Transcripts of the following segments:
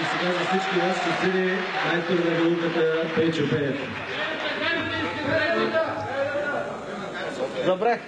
И сега за всички вас ще съди майстор на науката Пейчо Пеев. Добре.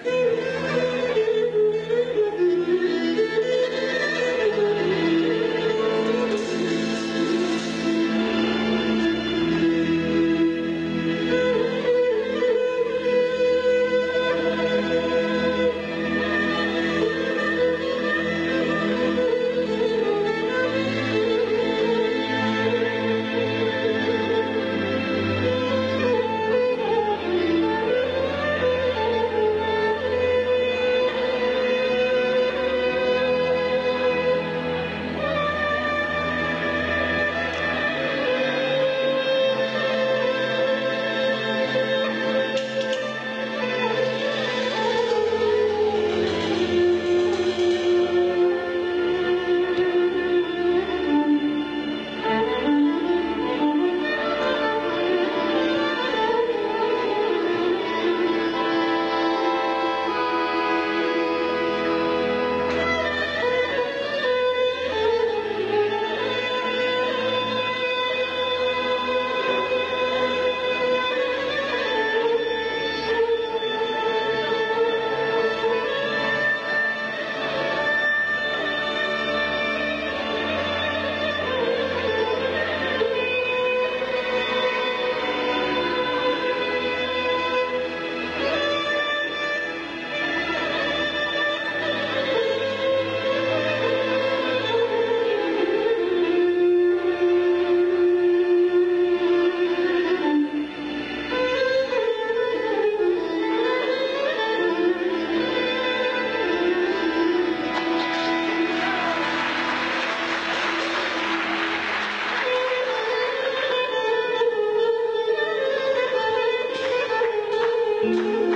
Música